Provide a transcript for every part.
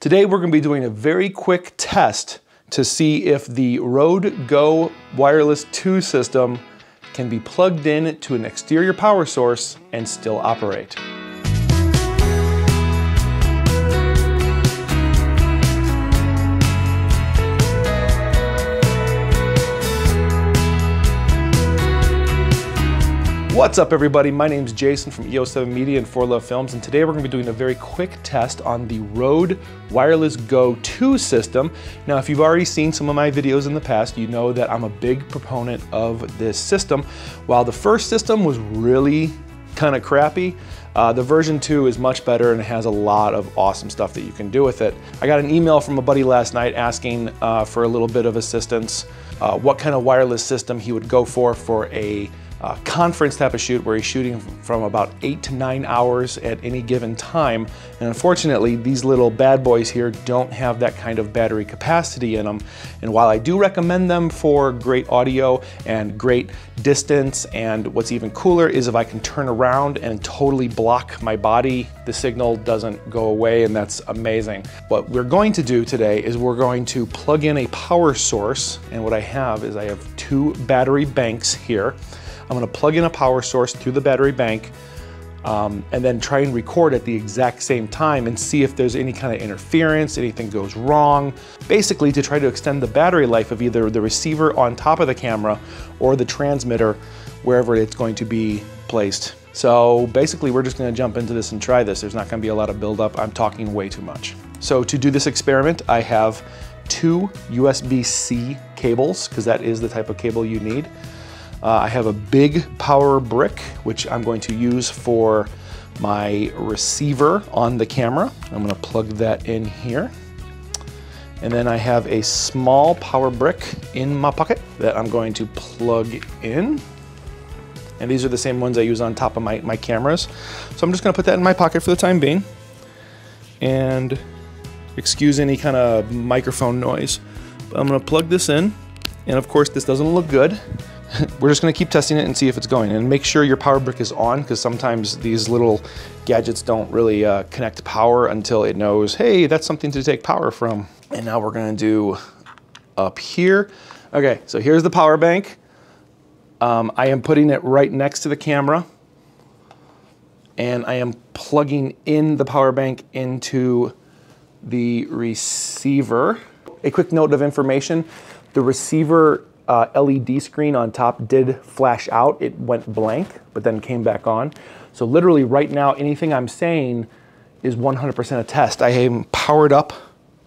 Today we're going to be doing a very quick test to see if the Rode Go Wireless 2 system can be plugged in to an exterior power source and still operate. What's up everybody? My name is Jason from EO7 Media and 4Love Films and today we're going to be doing a very quick test on the Rode Wireless Go 2 system. Now if you've already seen some of my videos in the past, you know that I'm a big proponent of this system. While the first system was really kind of crappy, uh, the version 2 is much better and has a lot of awesome stuff that you can do with it. I got an email from a buddy last night asking uh, for a little bit of assistance, uh, what kind of wireless system he would go for for a uh, conference type of shoot where he's shooting from about eight to nine hours at any given time. And unfortunately, these little bad boys here don't have that kind of battery capacity in them. And while I do recommend them for great audio and great distance, and what's even cooler is if I can turn around and totally block my body, the signal doesn't go away and that's amazing. What we're going to do today is we're going to plug in a power source. And what I have is I have two battery banks here. I'm gonna plug in a power source through the battery bank um, and then try and record at the exact same time and see if there's any kind of interference, anything goes wrong. Basically to try to extend the battery life of either the receiver on top of the camera or the transmitter wherever it's going to be placed. So basically we're just gonna jump into this and try this. There's not gonna be a lot of buildup. I'm talking way too much. So to do this experiment, I have two USB-C cables, because that is the type of cable you need. Uh, I have a big power brick, which I'm going to use for my receiver on the camera. I'm gonna plug that in here. And then I have a small power brick in my pocket that I'm going to plug in. And these are the same ones I use on top of my, my cameras. So I'm just gonna put that in my pocket for the time being. And excuse any kind of microphone noise. But I'm gonna plug this in. And of course, this doesn't look good. We're just gonna keep testing it and see if it's going. And make sure your power brick is on because sometimes these little gadgets don't really uh, connect power until it knows, hey, that's something to take power from. And now we're gonna do up here. Okay, so here's the power bank. Um, I am putting it right next to the camera and I am plugging in the power bank into the receiver. A quick note of information, the receiver uh, LED screen on top did flash out. It went blank, but then came back on. So literally right now, anything I'm saying is 100% a test. I am powered up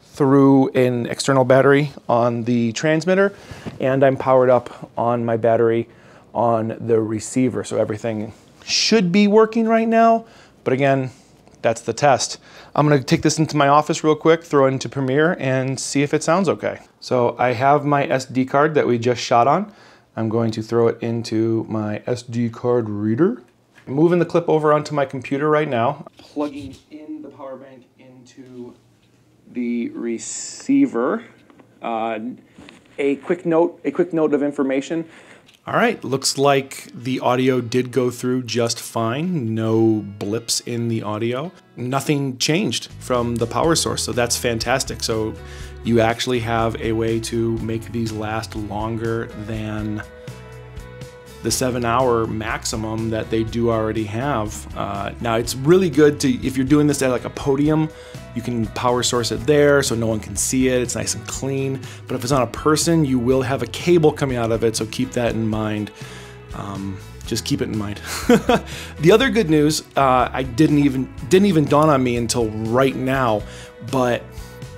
through an external battery on the transmitter, and I'm powered up on my battery on the receiver. So everything should be working right now, but again, that's the test. I'm gonna take this into my office real quick, throw it into Premiere and see if it sounds okay. So I have my SD card that we just shot on. I'm going to throw it into my SD card reader. I'm moving the clip over onto my computer right now. Plugging in the power bank into the receiver. Uh, a quick note, a quick note of information. All right, looks like the audio did go through just fine. No blips in the audio. Nothing changed from the power source, so that's fantastic. So you actually have a way to make these last longer than the seven hour maximum that they do already have. Uh, now it's really good to, if you're doing this at like a podium, you can power source it there so no one can see it, it's nice and clean. But if it's on a person, you will have a cable coming out of it, so keep that in mind. Um, just keep it in mind. the other good news, uh, I didn't even didn't even dawn on me until right now, but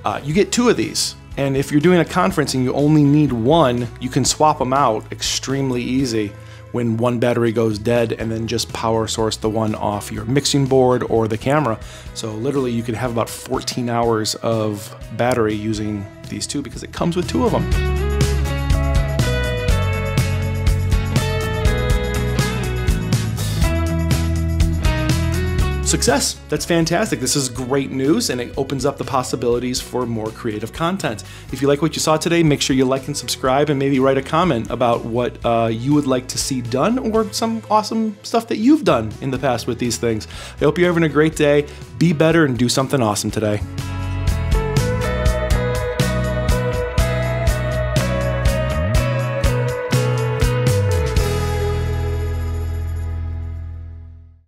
uh, you get two of these. And if you're doing a conference and you only need one, you can swap them out extremely easy when one battery goes dead and then just power source the one off your mixing board or the camera. So literally you can have about 14 hours of battery using these two because it comes with two of them. Success! That's fantastic. This is great news and it opens up the possibilities for more creative content. If you like what you saw today, make sure you like and subscribe and maybe write a comment about what uh, you would like to see done or some awesome stuff that you've done in the past with these things. I hope you're having a great day. Be better and do something awesome today.